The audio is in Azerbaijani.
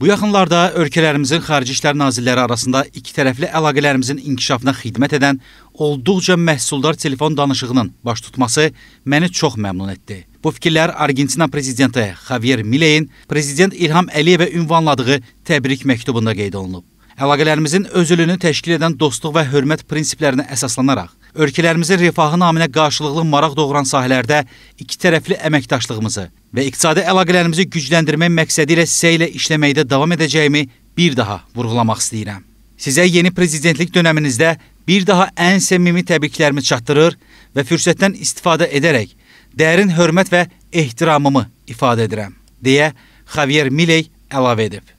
Bu yaxınlarda ölkələrimizin xarici işlər nazirləri arasında ikitərəfli əlaqələrimizin inkişafına xidmət edən olduqca məhsuldar telefon danışığının baş tutması məni çox məmnun etdi. Bu fikirlər Argentina prezidenti Javier Mileyin prezident İlham Əliyevə ünvanladığı təbrik məktubunda qeyd olunub. Əlaqələrimizin özülünü təşkil edən dostluq və hörmət prinsiplərinə əsaslanaraq ölkələrimizin rifahı naminə qarşılıqlı maraq doğuran sahələrdə ikitərəfli əməkdaşlığımızı və iqtisadi əlaqələrimizi gücləndirmək məqsədi ilə səylə işləməkdə davam edəcəyimi bir daha vurğulamaq istəyirəm. Sizə yeni prezidentlik dönəminizdə bir daha ən səmimi təbriklərimi çatdırır və fürsətdən istifadə edərək dərin hörmət və ehtiramımı ifadə edirəm, deyə Javier Miley əlavə edib.